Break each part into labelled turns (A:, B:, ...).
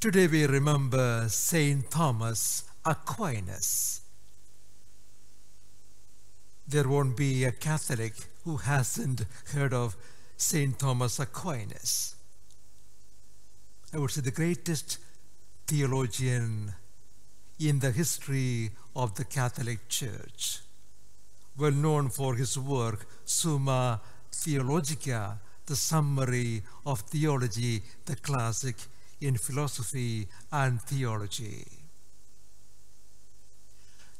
A: Today we remember Saint Thomas Aquinas. There won't be a Catholic who hasn't heard of Saint Thomas Aquinas. I would say the greatest theologian in the history of the Catholic Church, well known for his work Summa Theologica, the summary of theology, the classic in philosophy and theology.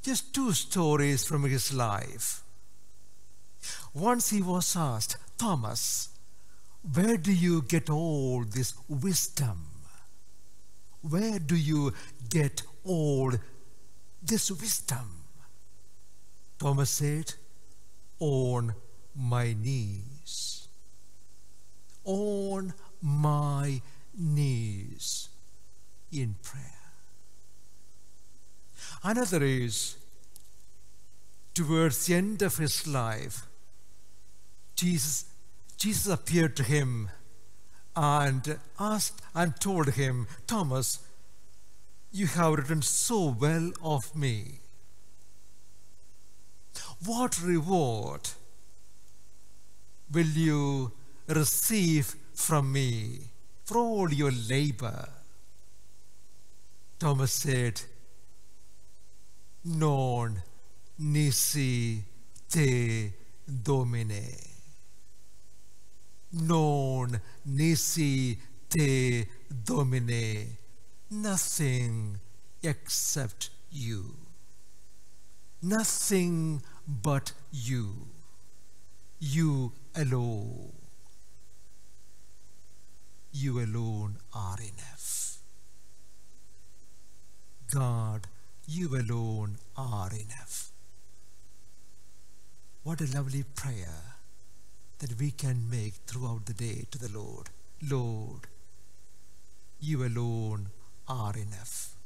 A: Just two stories from his life. Once he was asked, Thomas, where do you get all this wisdom? Where do you get all this wisdom? Thomas said, On my knees. On my knees in prayer. Another is towards the end of his life, Jesus, Jesus appeared to him and asked and told him, Thomas, you have written so well of me. What reward will you receive from me for all your labor? Thomas said, Non nisi te domine. Non nisi te domine. Nothing except you. Nothing but you. You alone. You alone are enough. God, you alone are enough. What a lovely prayer that we can make throughout the day to the Lord. Lord, you alone are enough.